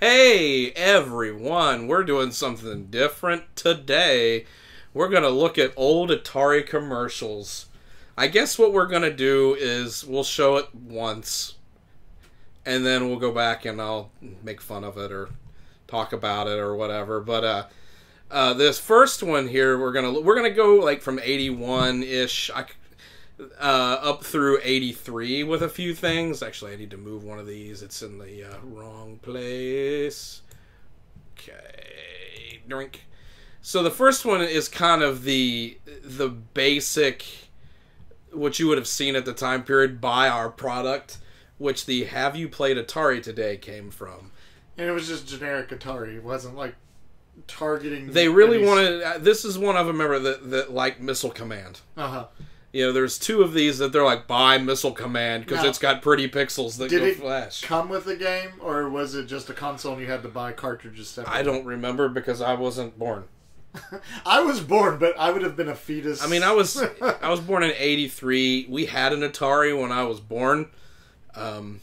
Hey everyone, we're doing something different today. We're going to look at old Atari commercials. I guess what we're going to do is we'll show it once and then we'll go back and I'll make fun of it or talk about it or whatever. But uh uh, this first one here, we're gonna we're gonna go like from eighty one ish, uh, up through eighty three with a few things. Actually, I need to move one of these. It's in the uh, wrong place. Okay, drink. So the first one is kind of the the basic, what you would have seen at the time period by our product, which the Have You Played Atari Today came from. And it was just generic Atari. It wasn't like targeting. They really any- wanted. Uh, this is one of them. Remember that that like Missile Command. Uh-huh. You know, there's two of these that they're like buy Missile Command because it's got pretty pixels that Did go it flash. come with the game, or was it just a console and you had to buy cartridges separately? I don't remember because I wasn't born. I was born, but I would have been a fetus. I mean, I was I was born in '83. We had an Atari when I was born, um,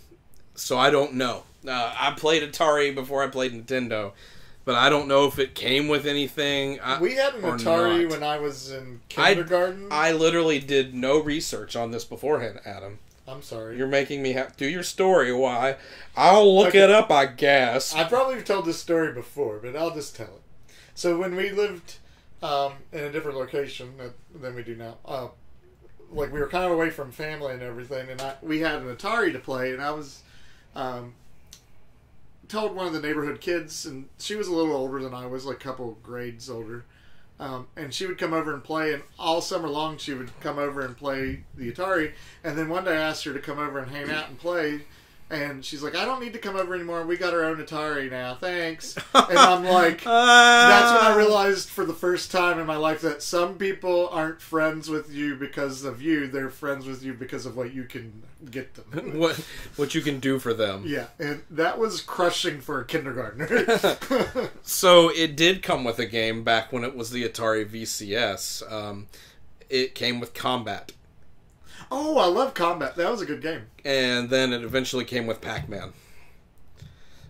so I don't know. Uh, I played Atari before I played Nintendo, but I don't know if it came with anything. I, we had an Atari not. when I was in kindergarten. I literally did no research on this beforehand, Adam. I'm sorry. You're making me have do your story. Why? I'll look Okay. it up. I guess. I probably told this story before, but I'll just tell it. So when we lived um, in a different location than we do now, uh, like we were kind of away from family and everything, and I, we had an Atari to play, and I was um, told one of the neighborhood kids, and she was a little older than I was, like a couple grades older. Um, and she would come over and play, and all summer long she would come over and play the Atari. And then one day I asked her to come over and hang out and play, and she's like, "I don't need to come over anymore. We got our own Atari now, thanks." And I'm like, that's when I realized for the first time in my life that some people aren't friends with you because of you; they're friends with you because of what you can get them. what what you can do for them. yeah, and that was crushing for a kindergartner. So it did come with a game back when it was the Atari VCS. Um, it came with combat, oh, I love combat. That was a good game. and then it eventually came with Pac-Man.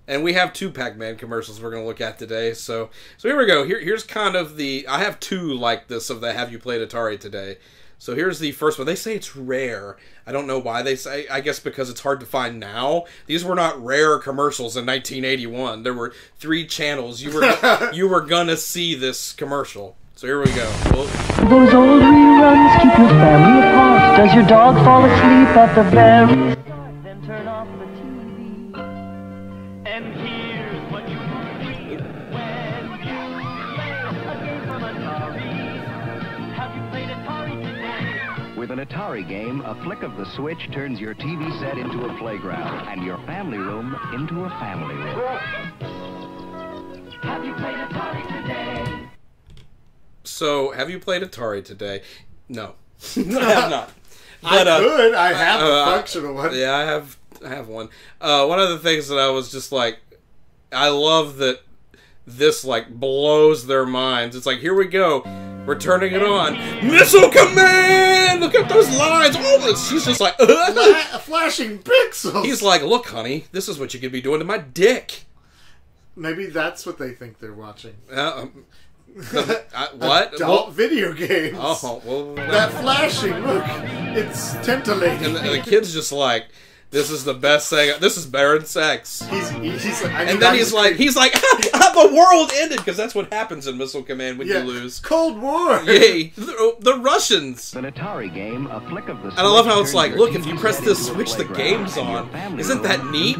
And we have two Pac-Man commercials we're going to look at today. So so here we go. Here here's kind of the I have two like this of the Have You Played Atari today. So here's the first one. They say it's rare. I don't know why they say. I guess because it's hard to find now. These were not rare commercials in 1981. There were three channels. You were you were gonna see this commercial. So here we go. Well, Those old reruns keep your family apart. Does your dog fall asleep at the very start? Then turn off the TV. And here's what you read when you play a game from Atari. Have you played Atari today? With an Atari game, a flick of the switch turns your TV set into a playground and your family room into a family room. Have you played Atari today? So have you played Atari today? No, I have not. I uh, could. I have uh, the I- functional one. Yeah, I have I have one. Uh, one of the things that I was just like, I love that this like blows their minds. It's like here we go, we're turning it on. Missile command! Look at those lines. Oh, this- she's just like. Fla- flashing pixels. He's like, look, honey, this is what you could be doing to my dick. Maybe that's what they think they're watching. Uh, um, I- uh, what? Adult Well- video games. oh, well, That flashing, look, it's titillating. and the, and the kid's just like, this is the best thing. This is Baron than sex. he's, he's like, I And mean, then I he's like, he's like, the world ended because that's what happens in Missile Command when yeah, you lose. Cold War. Yay, the, the Russians. An Atari game, a flick of the And I love how it's like, look, if you press set this switch, the game's on. Isn't that neat?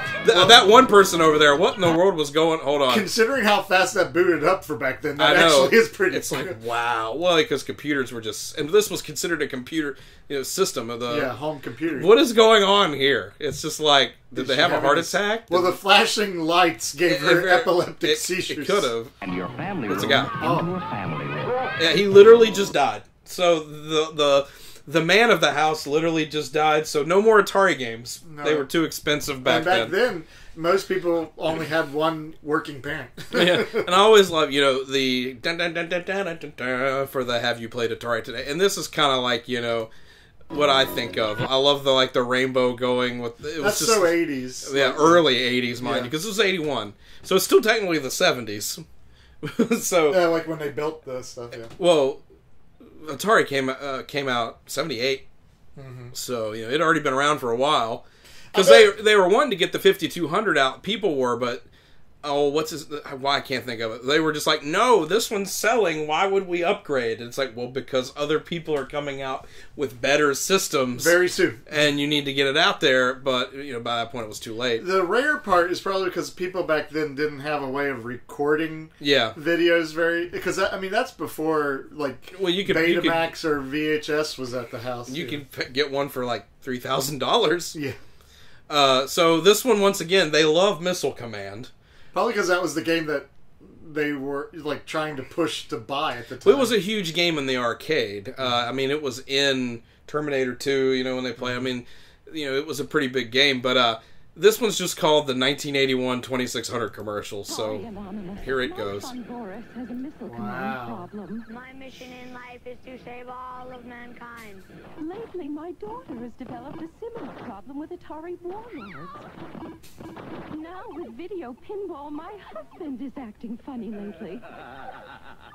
Into a family room. Th- that one person over there, what in the world was going? Hold on. Considering how fast that booted up for back then, I that know. actually is pretty. It's like wow. Well, because computers were just, and this was considered a computer, you know, system of the. yeah, home computer. What is going on here? It's just like, did, Did they she have a heart any- attack? Well, the flashing lights gave her epileptic it, seizures. It could have. And your family What's room guy. into got? Oh. a family room. Yeah, he literally just died. So the the the man of the house literally just died, so no more Atari games. No. They were too expensive back, and back then. then most people only had one working parent. yeah, and I always love you know the dun, dun, dun, for the have you played Atari today, and this is kind of like you know what I think of. I love the like the rainbow going with it was that's just, so eighties, yeah, early eighties, mind yeah. you, because it was eighty one, so it's still technically the seventies. so yeah, like when they built the stuff. Yeah. Well, Atari came uh, came out '78, Mm-hmm. so you know it had already been around for a while. Because they they were wanting to get the 5200 out, people were, but oh, what's his? Why I can't think of it. They were just like, no, this one's selling. Why would we upgrade? And it's like, well, because other people are coming out with better systems, Very soon. and you need to get it out there. But you know, by that point, it was too late. The rare part is probably because people back then didn't have a way of recording Yeah. videos very because I mean that's before like Well, you could- you could- Betamax or VHS was at the house. You p- get one for like three thousand dollars. yeah, Uh, so this one, once again, they love Missile Command. Probably because that was the game that they were like trying to push to buy at the time. It was a huge game in the arcade. Uh, I mean, it was in Terminator 2, you know, when they play. I mean, you know, it was a pretty big game, but uh, this one's just called the 1981 2600 commercial. So here it goes. Boris has a missile Wow. My mission in life is to save all of mankind. Lately, my daughter has developed a similar problem with Atari Warlords. Now, with video pinball, my husband is acting funny lately.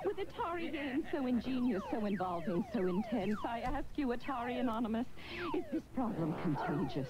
With Atari games so ingenious, so involving, so intense, I ask you, Atari Anonymous, is this problem contagious?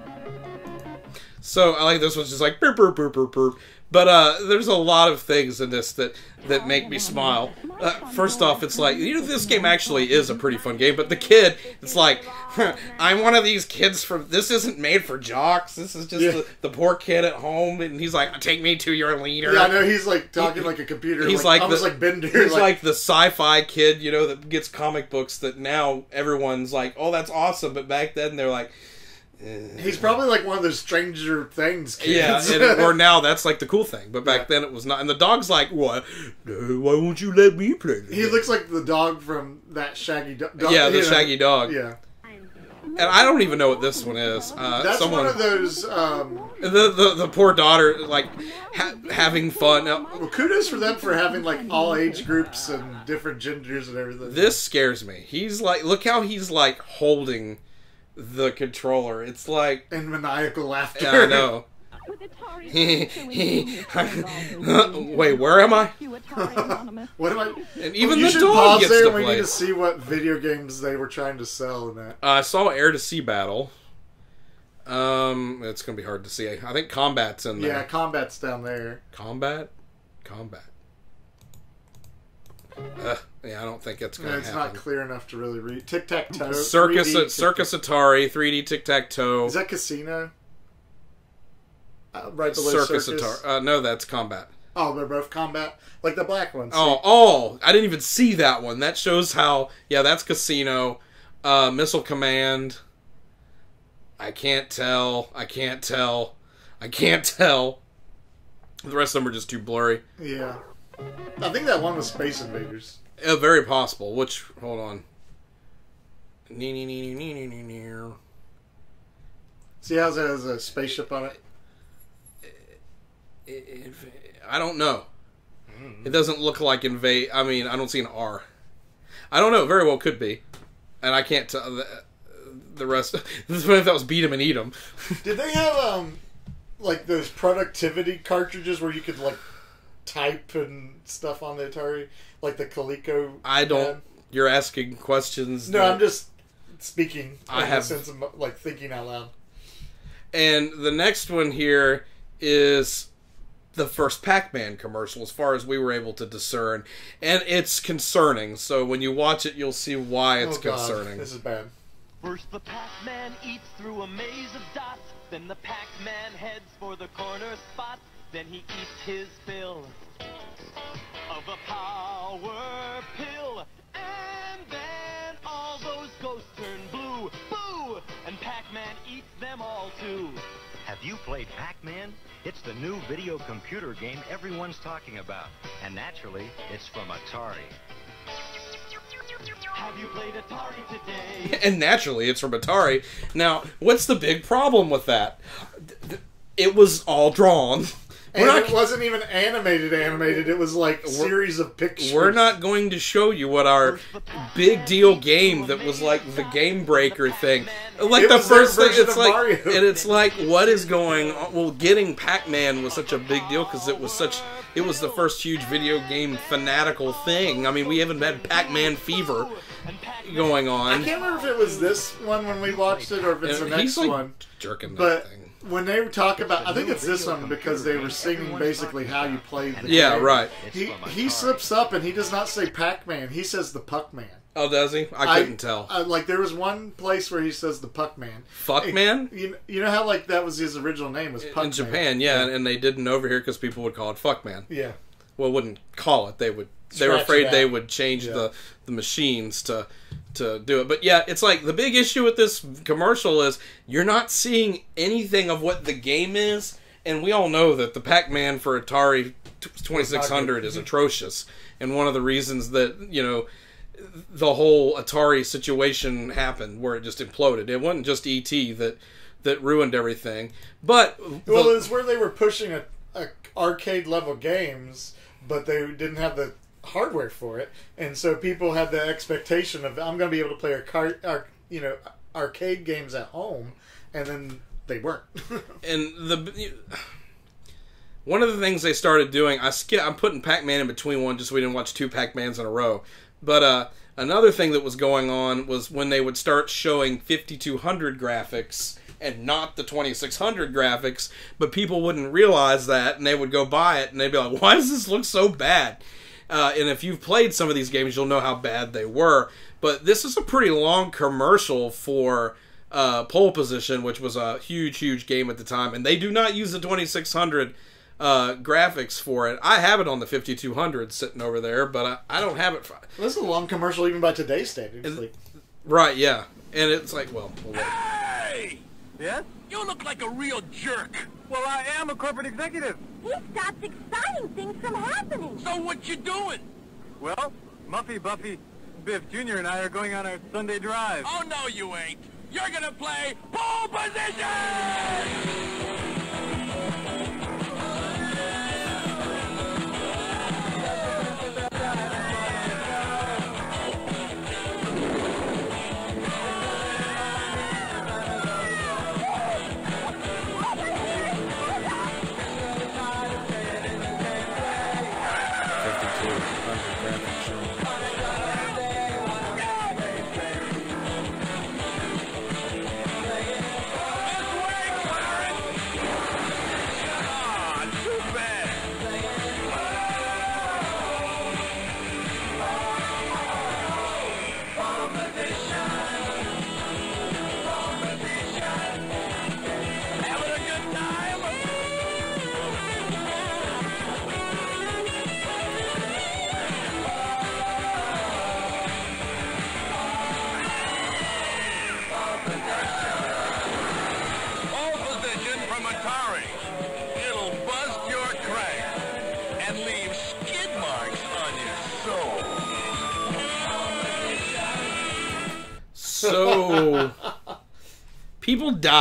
So I like this one's just like burp burp burp burp burp. But uh, there's a lot of things in this that that make me smile. Uh, first off, it's like you know this game actually is a pretty fun game, but the kid, it's like I'm one of these kids from. This isn't made for jocks. This is just Yeah. the, the poor kid at home, and he's like, "Take me to your leader." Yeah, I know he's like talking like a computer. He's like, almost the, like Bender. He's like, the sci-fi kid, you know, that gets comic books. That now everyone's like, "Oh, that's awesome," but back then they're like, he's probably like one of those Stranger Things kids. Yeah, and, or now that's like the cool thing, but back Yeah. then it was not. And the dog's like, "What? Uh, Why won't you let me play?" the he looks like the dog from that Shaggy do- dog. yeah, the you know. shaggy dog. Yeah, And I don't even know what this one is. Uh, that's someone, one of those. Um, the, the the poor daughter like ha- having fun. Well, kudos for them for having like all age groups and different genders and everything. this scares me. He's like, look how he's like holding the controller. It's like, and maniacal laughter. yeah, I know. With Atari games so ingenious, so involving, Wait, where am I? ask you, Atari Anonymous, what am I? And even you the should dog pause gets there. to we play. need to see what video games they were trying to sell in that. Uh, I saw Air to Sea Battle. Um, it's gonna be hard to see. I think Combat's in there. Yeah, combat's down there. Combat, combat. Uh, yeah, I don't think it's gonna it's happen. not clear enough to really read. Tic tac toe. Circus, 3D Circus Atari, 3D Tic Tac Toe, Is that casino? Uh, right below Circus, circus. Atari. Uh, no, that's Combat. Oh, they're both combat, like the black ones. Oh, oh, I didn't even see that one. That shows how. Yeah, that's Casino, uh, Missile Command. I can't tell. I can't tell. I can't tell. The rest of them are just too blurry. yeah. I think that one was Space Invaders. Uh, very possible. Which hold on. See how it has a spaceship on it? I don't know. It doesn't look like invade. I mean, I don't see an R. I don't know. Very well could be, and I can't tell the, the rest. This is if that was beat 'em and eat 'em. Did they have um like those productivity cartridges where you could like type and stuff on the Atari, like the Coleco? I don't. had? You're asking questions. No, I'm just speaking. I have- the sense of like thinking out loud. And the next one here is the first Pac-Man commercial, as far as we were able to discern, and it's concerning. So when you watch it, you'll see why it's oh, God, concerning. This is bad. First the Pac-Man eats through a maze of dots. Then the Pac-Man heads for the corner spot. Then he eats his fill of a power pill. And then all those ghosts turn blue. Boo! And Pac-Man eats them all too. Have you played Pac-Man? It's the new video computer game everyone's talking about. And naturally, it's from Atari. Have you played Atari today? and naturally it's from Atari. Now, what's the big problem with that? Th- th- It was all drawn And We're it wasn't even animated. Animated. It was like a series of pictures. We're not going to show you what our big deal game that was like the game breaker thing. Like It the first thing, it's like, Mario. and it's like, what is going on? Well, getting Pac Man was such a big deal because it was such, it was the first huge video game fanatical thing. I mean, we haven't had Pac Man fever going on. I can't remember if it was this one when we watched it or if it's the next like one. jerking that But thing. When they talk about, I think it's this one because they were singing basically how you played the Yeah, game. right. He he slips up and he does not say Pac-Man. He says the Puck-Man. Oh, does he? I couldn't tell. I, like there was one place where he says the Puck-Man. Fuck man. You, you know how like that was his original name was Puck-Man. In Japan, yeah, and they didn't over here because people would call it fuck man. Yeah. well wouldn't call it they would they were afraid they would change Yeah. the the machines to to do it. But yeah it's like the big issue with this commercial is you're not seeing anything of what the game is and we all know that the pac-man for atari 2600 is atrocious. And one of the reasons that you know the whole atari situation happened where it just imploded. It wasn't just et that that ruined everything but Well, the- it was where they were pushing a, a arcade level games, but they didn't have the hardware for it, and so people had the expectation of I'm going to be able to play arcade, ar- you know, arcade games at home, and then they weren't. and the one of the things they started doing, I skip, I'm putting Pac-Man in between one just so we didn't watch two Pac-Mans in a row. But uh, another thing that was going on was when they would start showing 5200 graphics and not the 2600 graphics, but people wouldn't realize that and they would go buy it and they'd be like, "Why does this look so bad?" Uh, and if you've played some of these games, you'll know how bad they were. But this is a pretty long commercial for uh, pole position, which was a huge, huge game at the time, and they do not use the 2600 uh, graphics for it. I have it on the 5200 sitting over there, but I, I don't have it. For, this is a long commercial even by today's standards. Like, right? Yeah, and it's like, well, well wait. Hey! Yes? You look like a real jerk. Well, I am a corporate executive. He stops exciting things from happening. So what you doing? Well, Muffy, Buffy, Biff Jr. and I are going on our Sunday drive. Oh, no, you ain't. You're gonna play pole position! Ah,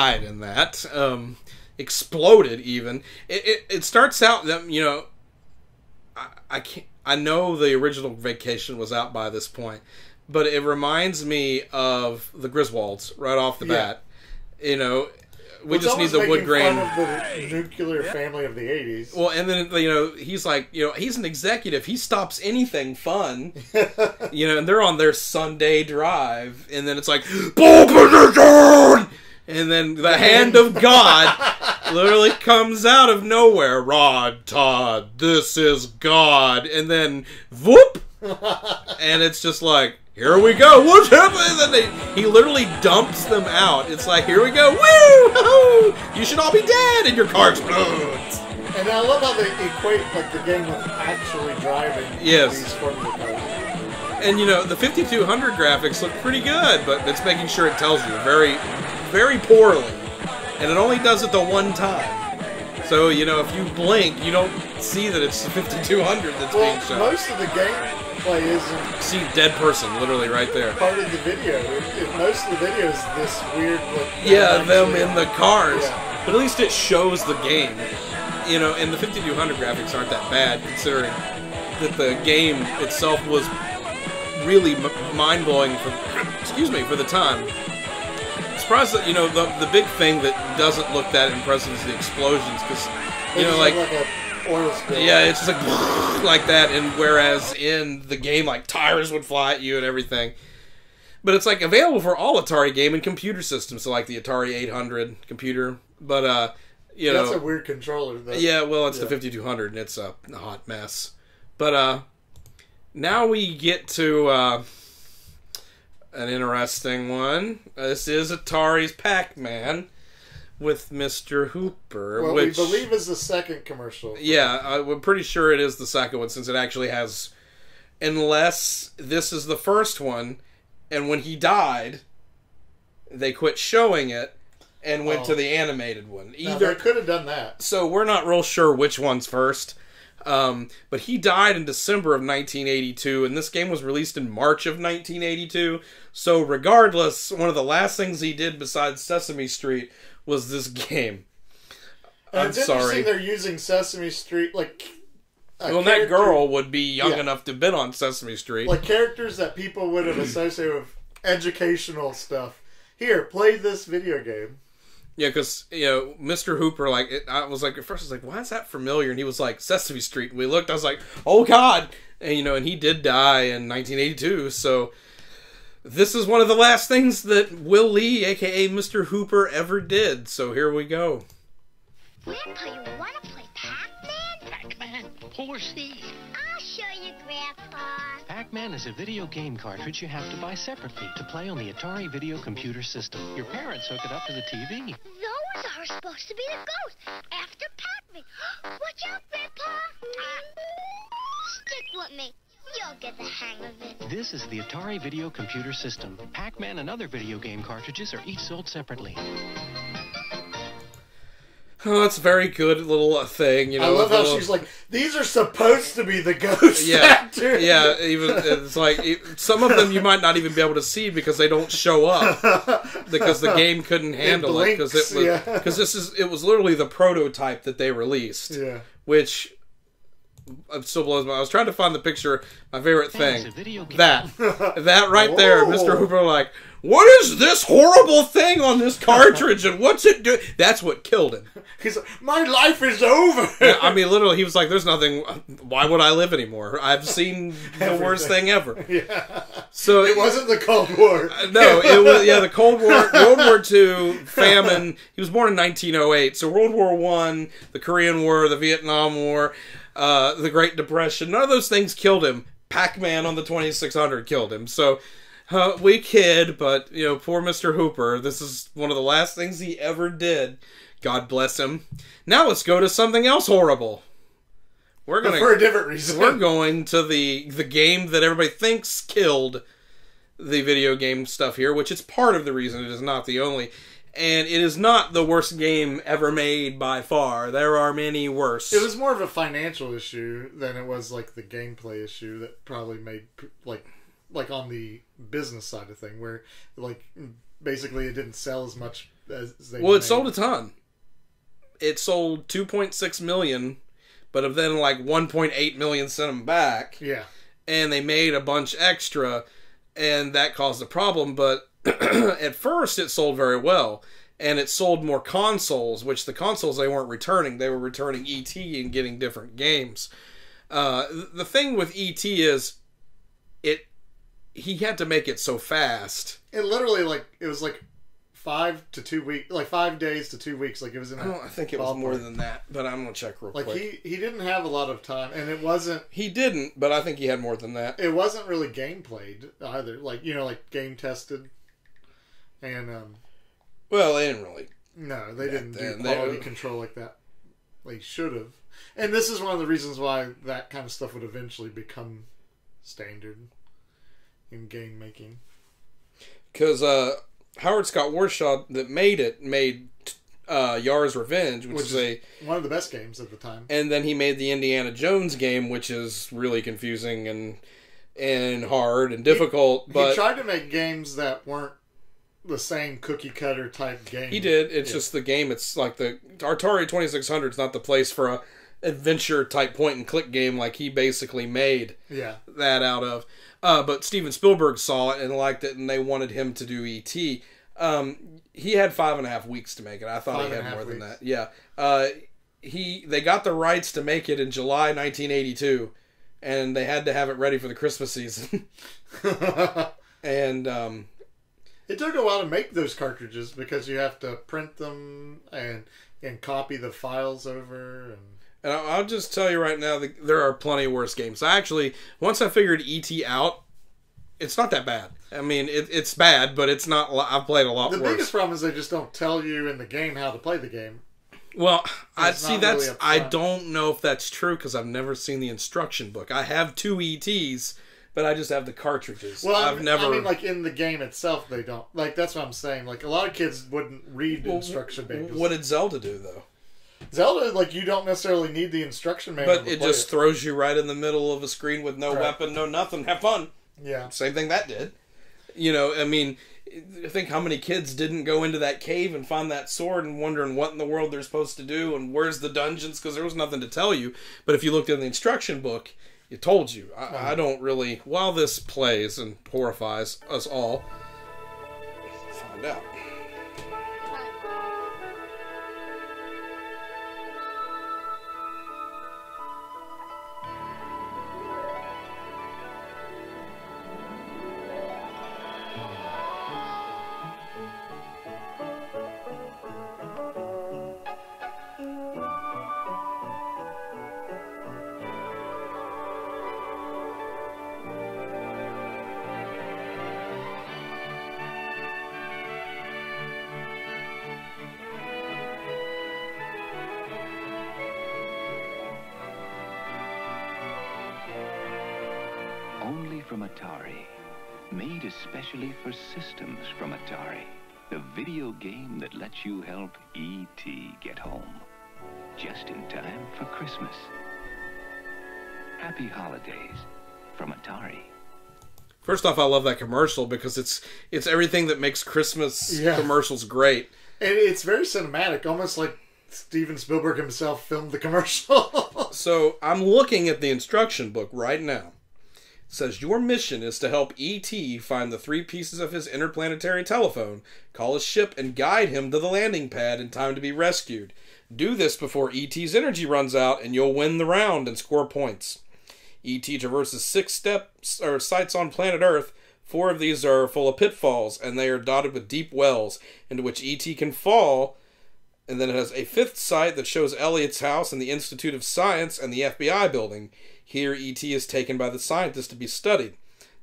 died in that. Um, exploded even. It, it, it starts out that you know. I, I can't. I know the original Vacation was out by this point, but it reminds me of the Griswolds right off the Yeah. bat. You know, we it's just need the making wood grain. the nuclear family of the '80s. Well, and then you know he's like, you know, he's an executive. He stops anything fun, you know. And they're on their Sunday drive, and then it's like pole position, and then the hand of God literally comes out of nowhere. Rod Todd, this is God, and then whoop, and it's just like. Here we go. What's happening? And then they, he literally dumps them out. It's like, here we go. Woo! You should all be dead, and your car explodes. And I love how they equate like the game with actually driving Yes. these Formula cars. And you know, the 5200 graphics look pretty good, but it's making sure it tells you very, very poorly. And it only does it the one time. So, you know, if you blink, you don't see that it's the 5200 that's being Well, shown. most of the gameplay isn't See, dead person, literally right there. part of the video. If, if most of the video is this weird, like, Yeah, them in the cars. Yeah. But at least it shows the game. you know, and the 5200 graphics aren't that bad considering that the game itself was really m- mind blowing for, excuse me, for the time. That you know the the big thing that doesn't look that impressive is the explosions because you know like. like a oil spill. Yeah, it's just like like that, and whereas in the game, like tires would fly at you and everything. But it's like available for all Atari game and computer systems, so like the Atari 800 computer. But uh, you know, That's a weird controller. Though. yeah, well, it's Yeah. the 5200, and it's a hot mess. But uh, now we get to uh, an interesting one. This is Atari's Pac-Man with Mr. Hooper, Well, which we believe is the second commercial. yeah, I'm pretty sure it is the second one since it actually has. Unless this is the first one, and when he died, they quit showing it and went Oh. to the animated one. Either they could have done that. so we're not real sure which one's first. Um, but he died in December of 1982, and this game was released in March of 1982. So, regardless, one of the last things he did besides Sesame Street was this game. I'm it's sorry. interesting they're using Sesame Street like. a well, that girl would be young Yeah. enough to have been on Sesame Street. like characters that people would have associated with educational stuff. Here, play this video game. Yeah, because you know, Mr. Hooper, like, it, I was like, at first, I was like, why is that familiar? And he was like, Sesame Street. And we looked, I was like, oh God, and you know, and he did die in 1982. So this is one of the last things that Will Lee, aka Mr. Hooper, ever did. So here we go. Grandpa, you want to play Pac-Man? Pac-Man. I'll show you, Grandpa. Pac-Man is a video game cartridge you have to buy separately to play on the Atari video computer system. Your parents hook it up to the TV. Those are supposed to be the ghosts after Pac-Man. Watch out, Grandpa. Ah, stick with me. You'll get the hang of it. This is the Atari video computer system. Pac-Man and other video game cartridges are each sold separately. Oh, it's a very good little thing. You know, I love how little- she's like, these are supposed to be the ghost yeah, actors. yeah. Even it's like some of them you might not even be able to see because they don't show up because the game couldn't handle it because it blinks, was yeah. because this is it was literally the prototype that they released, Yeah. which it still blows my. I was trying to find the picture. My favorite thing a video game. that that right there, Oh. Mr. Hooper, like. What is this horrible thing on this cartridge and what's it do? That's what killed him. He's like, my life is over. I mean, literally, he was like, "There's nothing. Why would I live anymore? I've seen the worst thing ever." yeah. So It wasn't the Cold War. Uh, no, it was yeah the Cold War, World War II, famine. He was born in 1908, so World War One, the Korean War, the Vietnam War, uh, the Great Depression. None of those things killed him. Pac-Man on the 2600 killed him. So. Uh, we kid, but you know, poor Mr. Hooper. This is one of the last things he ever did. God bless him. Now let's go to something else horrible. We're gonna For a different reason. we're going to the the game that everybody thinks killed the video game stuff here, which is part of the reason it is not the only. And it is not the worst game ever made by far. There are many worse. It was more of a financial issue than it was like the gameplay issue that probably made like like on the business side of thing where like basically it didn't sell as much as they well, it made. sold a ton. It sold 2.6 million, but of then like 1.8 million sent them back. yeah and they made a bunch extra, and that caused a problem. But at first, it sold very well, and it sold more consoles, which the consoles they weren't returning. They were returning ET and getting different games. Uh, the thing with ET is, it he had to make it so fast. it literally like it was like five to two weeks like five days to two weeks like it was in I, don't, I think it was more than that, but I'm gonna check real like quick. he he didn't have a lot of time and it wasn't He didn't, but I think he had more than that. it wasn't really game played either like you know like game tested and um Well, they didn't really. No, they didn't do then. They- quality control like that. They should have. And this is one of the reasons why that kind of stuff would eventually become standard in game making. because uh, Howard Scott Warshaw that made it made uh, Yars' Revenge, which, Which is is a, one of the best games at the time. and then he made the Indiana Jones game, which is really confusing and and hard and difficult. he but tried to make games that weren't the same cookie cutter type game. He did. It's Yeah. just the game. It's like the Atari Twenty Six Hundred is not the place for a adventure type point and click game like he basically made Yeah. that out of. Uh, but Steven Spielberg saw it and liked it, and they wanted him to do ET. Um, he had five and a half weeks to make it. I thought Five he had more half than that. Yeah. Uh, he they got the rights to make it in July 1982, and they had to have it ready for the Christmas season. and um, It took a while to make those cartridges because you have to print them and and copy the files over and And I'll just tell you right now, that there are plenty of worse games. I actually, once I figured ET out, it's not that bad. I mean, it, it's bad, but it's not. I've played a lot the worse. biggest problem is they just don't tell you in the game how to play the game. well, I see. That's really I don't know if that's true because I've never seen the instruction book. I have two ETs, but I just have the cartridges. Well, I've I, never. I mean, like in the game itself, they don't. Like that's what I'm saying. Like a lot of kids wouldn't read Well, instruction manuals. what did Zelda do though? Zelda, like you don't necessarily need the instruction manual. But it just throws you right in the middle of a screen with no Right. weapon, no nothing. Have fun. Yeah. Same thing that did. You know, I mean, I think how many kids didn't go into that cave and find that sword and wondering what in the world they're supposed to do and where's the dungeons because there was nothing to tell you. But if you looked in the instruction book, it told you. I, I don't really. While this plays and horrifies us all, find out. From Atari. Made especially for systems from Atari. The video game that lets you help E.T. get home. Just in time for Christmas. Happy holidays from Atari. First off, I love that commercial because it's it's everything that makes Christmas Yeah. commercials great. And it's very cinematic, almost like Steven Spielberg himself filmed the commercial. So I'm looking at the instruction book right now. Says your mission is to help ET find the three pieces of his interplanetary telephone, call his ship, and guide him to the landing pad in time to be rescued. Do this before ET's energy runs out, and you'll win the round and score points. ET traverses six steps or sites on planet Earth. Four of these are full of pitfalls, and they are dotted with deep wells into which ET can fall and then it has a fifth site that shows Elliot's house and the Institute of Science and the FBI building. Here, ET is taken by the scientists to be studied.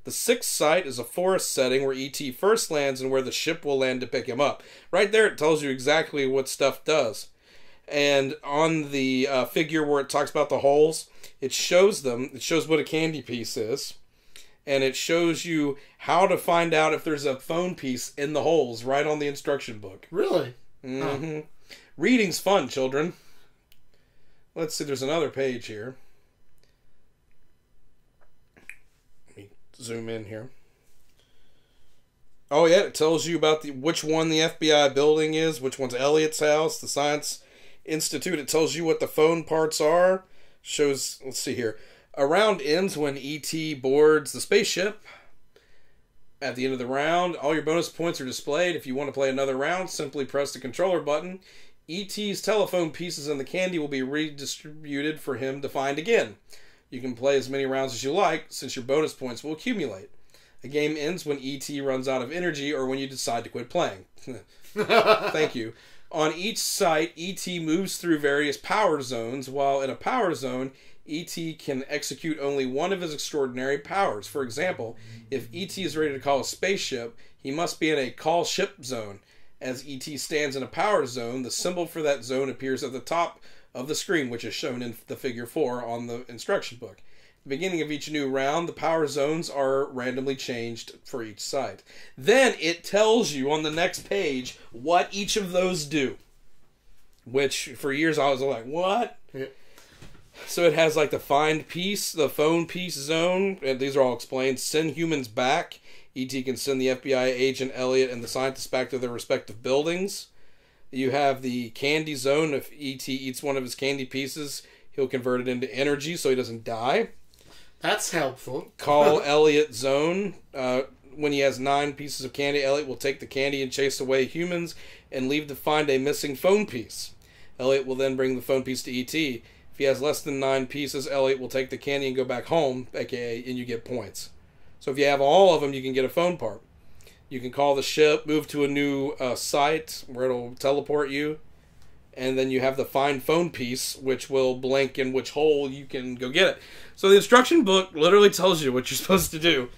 The sixth site is a forest setting where ET first lands and where the ship will land to pick him up. Right there, it tells you exactly what stuff does. And on the uh, figure where it talks about the holes, it shows them, it shows what a candy piece is. And it shows you how to find out if there's a phone piece in the holes right on the instruction book. really? hmm Reading's fun, children. Let's see, there's another page here. Let me zoom in here. Oh yeah, it tells you about the which one the FBI building is, which one's Elliot's house, the Science Institute. It tells you what the phone parts are. Shows let's see here. A round ends when ET boards the spaceship. At the end of the round, all your bonus points are displayed. If you want to play another round, simply press the controller button. ET's telephone pieces and the candy will be redistributed for him to find again. You can play as many rounds as you like, since your bonus points will accumulate. A game ends when ET runs out of energy or when you decide to quit playing. Thank you. On each site, ET moves through various power zones, while in a power zone, ET can execute only one of his extraordinary powers. For example, if ET is ready to call a spaceship, he must be in a call ship zone. As ET stands in a power zone, the symbol for that zone appears at the top of the screen, which is shown in the figure 4 on the instruction book. At the beginning of each new round, the power zones are randomly changed for each site. Then it tells you on the next page what each of those do. Which, for years, I was like, what? Yeah. So it has like the find piece, the phone piece zone, and these are all explained. Send humans back. ET can send the FBI agent Elliot and the scientists back to their respective buildings. You have the candy zone. If ET eats one of his candy pieces, he'll convert it into energy so he doesn't die. That's helpful. Call Elliot zone. Uh, when he has nine pieces of candy, Elliot will take the candy and chase away humans and leave to find a missing phone piece. Elliot will then bring the phone piece to ET. If he has less than nine pieces, Elliot will take the candy and go back home, aka, and you get points. So if you have all of them, you can get a phone part. You can call the ship, move to a new uh, site where it'll teleport you, and then you have the find phone piece, which will blink in which hole you can go get it. So the instruction book literally tells you what you're supposed to do.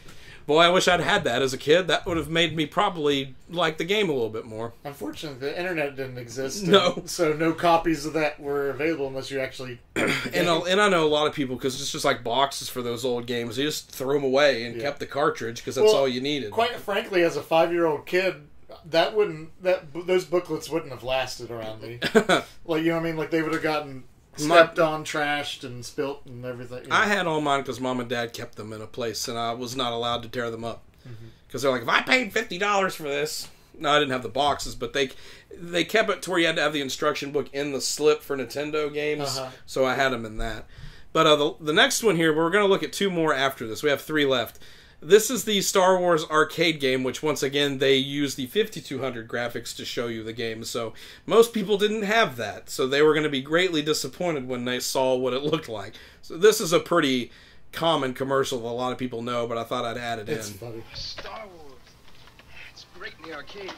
Boy, I wish I'd had that as a kid. That would have made me probably like the game a little bit more. Unfortunately, the internet didn't exist. No. and so no copies of that were available unless you actually. And I, and I know a lot of people because it's just like boxes for those old games. They just threw them away and Yeah. kept the cartridge because that's Well, all you needed. Quite frankly, as a five-year-old kid, that wouldn't that those booklets wouldn't have lasted around me. like you know what I mean? Like they would have gotten My- stepped on, trashed, and spilt and everything. you know. I had all mine because mom and dad kept them in a place, and I was not allowed to tear them up Mm-hmm. because they're like, if I paid fifty dollars for this, no, I didn't have the boxes, but they they kept it to where you had to have the instruction book in the slip for Nintendo games, Uh-huh. so I had them in that. But uh, the the next one here, we're going to look at two more after this. We have three left. This is the Star Wars arcade game, which once again they use the 5200 graphics to show you the game. So most people didn't have that, so they were going to be greatly disappointed when they saw what it looked like. So this is a pretty common commercial that a lot of people know, but I thought I'd add it It's in. funny. Star Wars. It's great in the arcade.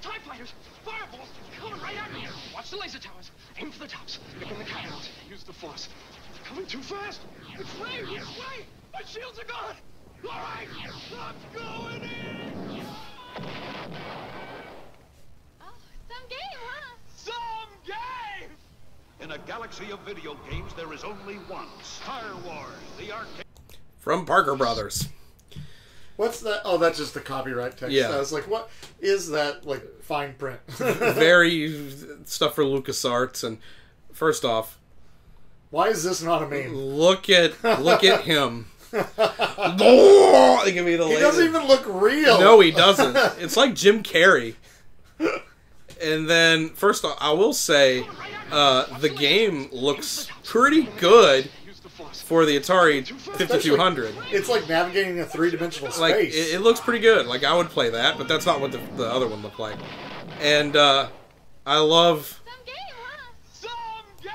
TIE fighters! Fireballs! Coming right at me! Watch the laser towers. Aim for the tops. Picking the cutouts. Use the force. They're coming too fast. It's way, it's way! My shields are gone! Alright! I'm going in! Oh, some game, huh? Some game! In a galaxy of video games, there is only one Star Wars, the arcade. From Parker Brothers. What's that? Oh, that's just the copyright text. Yeah. I was like, what is that? Like fine print. Very stuff for LucasArts and first off, Why is this not a meme? look at look at him. They give me the He doesn't even look real. No, he doesn't. It's like Jim Carrey. And then, first off, I will say, uh, the game looks pretty good for the Atari 5200. It's like navigating a three-dimensional space. Like, it, it looks pretty good. Like, I would play that, but that's not what the, the other one looked like. And, uh, I love.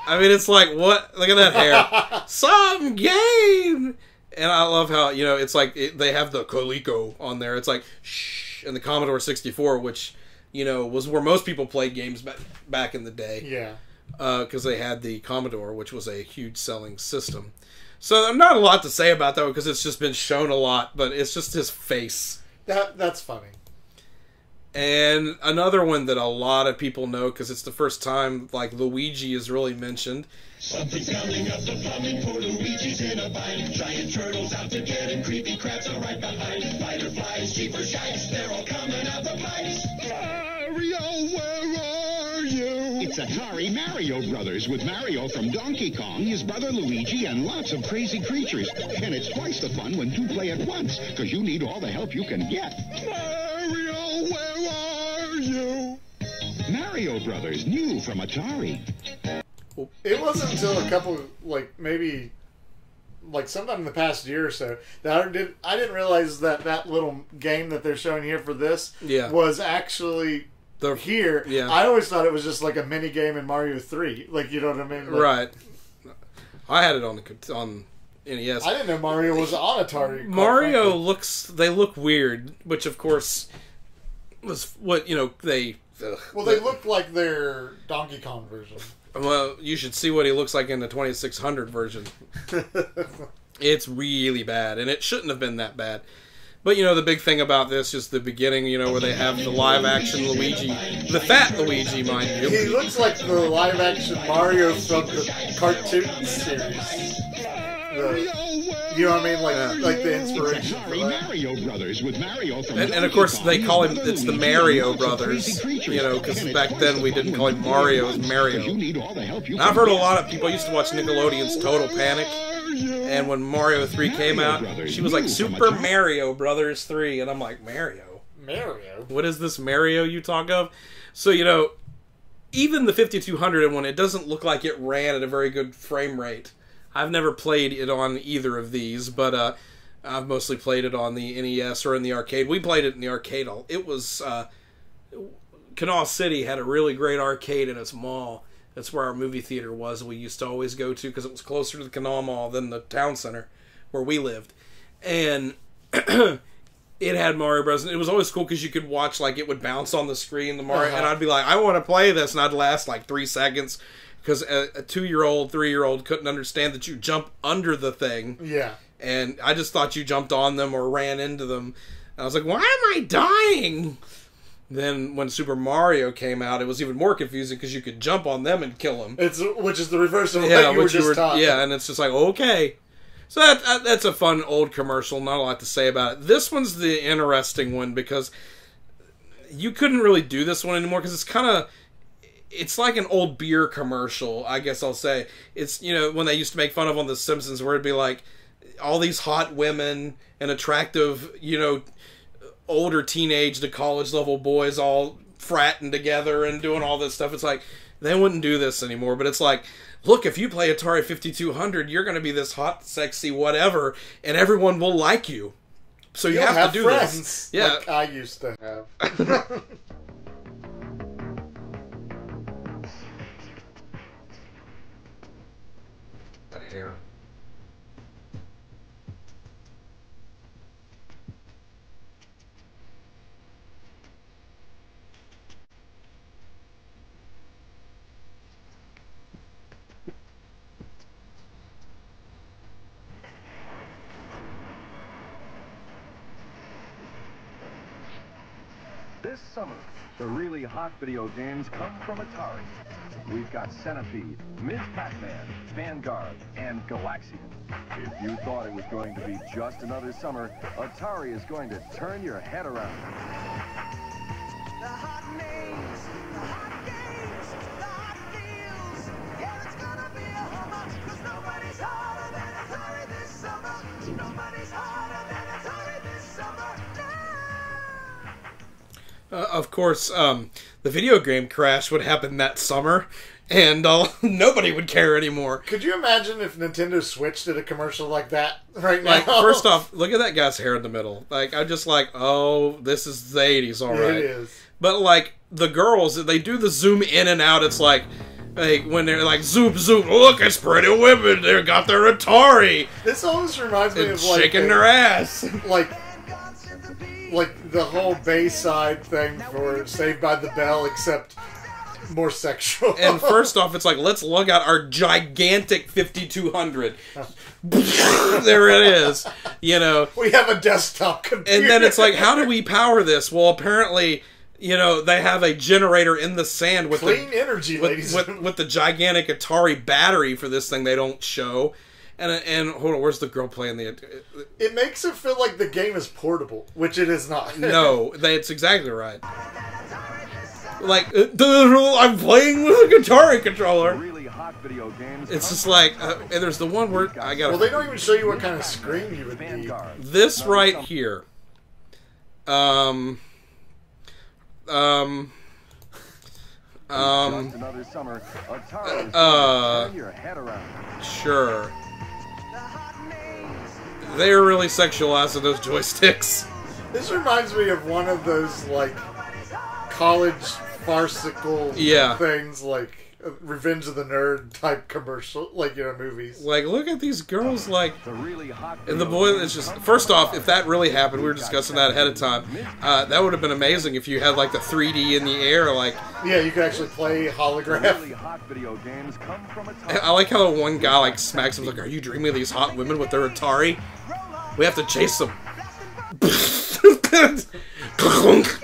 I mean, it's like, what? Look at that hair. Some game! And I love how, you know, it's like it, they have the Coleco on there. It's like, shh. And the Commodore 64, which, you know, was where most people played games back, back in the day. Yeah. Uh, because they had the Commodore, which was a huge selling system. So I'm not a lot to say about that because it's just been shown a lot, but it's just his face. That that's funny. And another one that a lot of people know because it's the first time like Luigi is really mentioned. Something's coming up the plumbing. Poor Luigi's in a bind. Giant turtles out to get him. Creepy crabs are right behind. Spider flies, cheaper shites. They're all coming out the pipes. Mario, where are you? It's Atari Mario Brothers with Mario from Donkey Kong, his brother Luigi, and lots of crazy creatures. And it's twice the fun when two play at once, because you need all the help you can get. Mario, where are you? Mario Brothers, new from Atari. It wasn't until a couple, like maybe, like sometime in the past year or so that I did. I didn't realize that that little game that they're showing here for this Yeah. was actually The- here. yeah. I always thought it was just like a mini game in Mario Three. Like you know what I mean? Like, right. I had it on the on NES. I didn't know Mario was on Atari. Mario frankly. looks they look weird, which of course was what you know they. ugh. Well, they look like their Donkey Kong version. Well, you should see what he looks like in the 2600 version. it's really bad, and it shouldn't have been that bad. But you know, the big thing about this is the beginning. You know, where they have the live action Luigi, the fat Luigi, mind you. He looks like the live action Mario from the cartoon series. The- You know what I mean? Like Yeah. like the inspiration the for that. Mario Brothers with Mario from And, and of course they call him it's the Mario and lots of brothers, you know, because back then we didn't call two him play Mario, it was once, Mario. 'cause You need all the help you And I've heard a lot of people used to watch Nickelodeon's Total Panic, and when Mario 3 came out, Brothers, she was like Super Mario Brothers 3, and I'm like, Mario? Mario. What is this Mario you talk of? So, you know, even the 5200 one, it doesn't look like it ran at a very good frame rate. I've never played it on either of these, but uh, I've mostly played it on the NES or in the arcade. We played it in the arcade. It was uh, Canal City had a really great arcade in its mall. That's where our movie theater was. We used to always go to because it was closer to the Canal Mall than the town center where we lived, and it had Mario Bros. And it was always cool because you could watch like it would bounce on the screen, the Mario, Uh-huh. and I'd be like, I want to play this, and I'd last like three seconds because a, a two-year-old, three-year-old couldn't understand that you jump under the thing Yeah. and I just thought you jumped on them or ran into them. And I was like, why am I dying? Then when Super Mario came out, it was even more confusing because you could jump on them and kill them. It's which is the reverse of what Yeah, you were just talking. yeah, and it's just like okay. So that, that that's a fun old commercial. Not a lot to say about it. This one's the interesting one because you couldn't really do this one anymore because it's kind of it's like an old beer commercial, I guess I'll say. It's you know when they used to make fun of on The Simpsons, where it'd be like all these hot women and attractive, you know, older teenage to college level boys all fratting together and doing all this stuff. It's like they wouldn't do this anymore. But it's like, look, if you play Atari Fifty Two Hundred, you're going to be this hot, sexy, whatever, and everyone will like you. So you You'll have, have to do friends, this. Yeah. like I used to have. This summer, the really hot video games come from Atari. We've got Centipede, Ms. Pac-Man, Vanguard, and Galaxian. If you thought it was going to be just another summer, Atari is going to turn your head around. Uh, of course, um, the video game crash would happen that summer, and uh, nobody would care anymore. Could you imagine if Nintendo Switch did a commercial like that right now? Like, first off, look at that guy's hair in the middle. Like, I'm just like, oh, this is the 80s, all It right. is. But, like, the girls, they do the zoom in and out. It's like, like when they're like, zoom, zoom, look, it's pretty women. They got their Atari. This almost reminds me And of like shaking a- their ass. like like the whole Bayside thing for Saved by the Bell, except more sexual. And first off, it's like, let's lug out our gigantic 5200. there it is. You know. we have a desktop computer, And then it's like, how do we power this? Well, apparently, you know, they have a generator in the sand with Clean the, energy, with, ladies. with, with the gigantic Atari battery for this thing. They don't show. And and hold on, where's the girl playing the? It makes it feel like the game is portable, which it is not. No, that's exactly right. Like, uh, duh, I'm playing with a Atari controller. Really hot video games. It's just like, uh, and there's the one where I got. Well, they don't even show you what kind of screen you would need. this right here. Um. Um. Um. Just another summer, Atari is Uh, going to turn your head around. Sure. They are really sexualizing those joysticks. This reminds me of one of those like college farcical Yeah. things, like Revenge of the Nerd type commercial, like you know movies. Like, look at these girls, like. The really hot And the boy, it's just. First off, if that really happened, we were discussing that ahead of time. Uh, that would have been amazing if you had, like, the 3D in the air. Like, Yeah, you could actually play hologram. really hot video games come from Atari. I like how the one guy, like, smacks him, like, Are you dreaming of these hot women with their Atari? We have to chase them.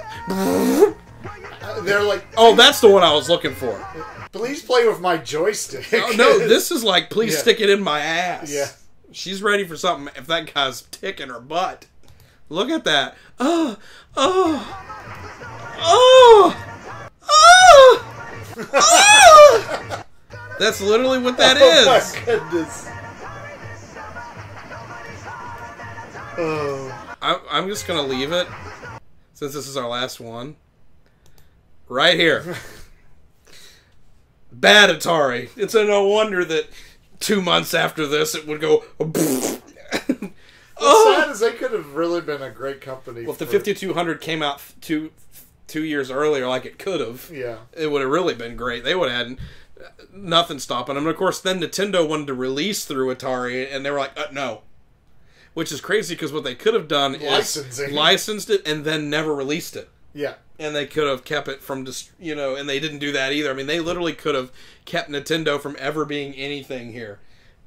They're like, oh, that's the one I was looking for. please play with my joystick. Oh, no, this is like, please Yeah. stick it in my ass. Yeah. She's ready for something if that guy's ticking her butt. Look at that. Oh, oh, oh, oh, oh. That's literally what that oh is. my goodness. Oh. I, I'm just gonna leave it since this is our last one. Right here. Bad Atari. It's a no wonder that two months after this it would go. What's sad is they could have really been a great company. Well, if the for- 5200 came out two two years earlier, like it could have, Yeah. it would have really been great. They would have had nothing stopping them. And of course, then Nintendo wanted to release through Atari, and they were like, uh, no. Which is crazy because what they could have done is Licensing. licensed it and then never released it. Yeah. And they could have kept it from just you know, and they didn't do that either. I mean, they literally could have kept Nintendo from ever being anything here,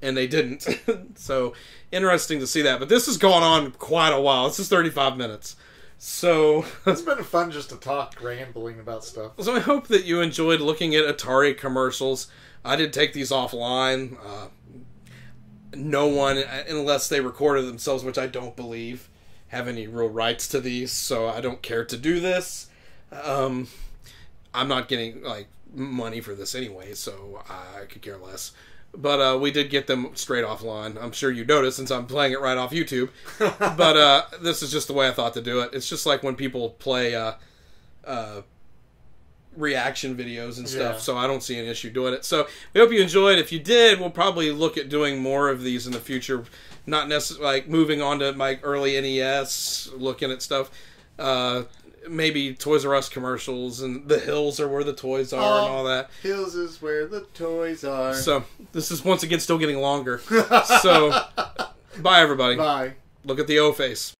and they didn't. so interesting to see that. But this has gone on quite a while. This is thirty five minutes. So It's been fun just to talk rambling about stuff. So I hope that you enjoyed looking at Atari commercials. I did take these offline. Uh, no one, unless they recorded themselves, which I don't believe, have any real rights to these. So I don't care to do this. Um, I'm not getting like money for this anyway, so I could care less. But uh, we did get them straight offline. I'm sure you noticed since I'm playing it right off YouTube. but uh, this is just the way I thought to do it. It's just like when people play uh, uh, reaction videos and stuff. Yeah. So I don't see an issue doing it. So we hope you enjoyed. If you did, we'll probably look at doing more of these in the future. Not necessarily like moving on to my early NES, looking at stuff. Maybe Toys R Us commercials and the hills are where the toys are and oh, all that. Hills is where the toys are. So this is once again still getting longer. so bye everybody. Bye. Look at the O face.